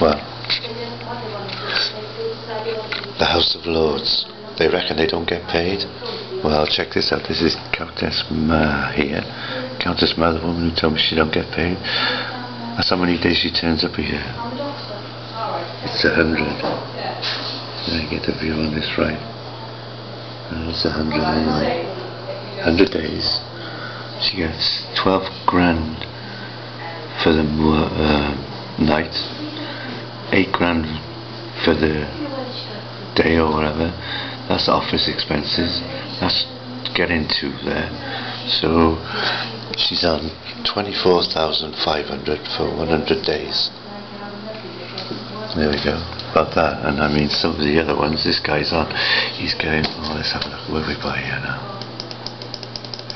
Well, the House of Lords. They reckon they don't get paid. Well, check this out. This is Countess Mar here. Countess Mar, the woman who told me she don't get paid. That's how many days she turns up a year. It's a hundred. Did I get the view on this right? It's a hundred. Hundred days. She gets twelve grand for the uh, night, eight grand for the day or whatever. That's office expenses. That's getting to there. So she's on twenty-four thousand five hundred for one hundred days. There we go. About that, and I mean some of the other ones. This guy's on. He's going. Oh, let's have a look. Where we by here now?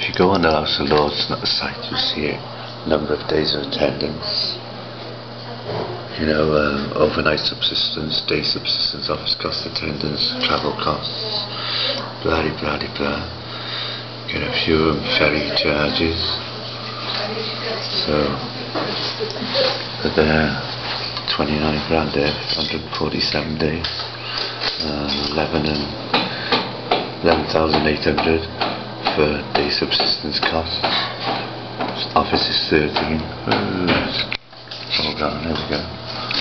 If you go on the House of Lords not the site, you see a number of days of attendance. You know, um, overnight subsistence, day subsistence, office cost attendance, travel costs, blah de blah de blah. Get a few ferry charges. So, there, 29 grand there, 147 days, uh, 11 and 11,800 for day subsistence costs. Office is 13. Uh, Hold there we go.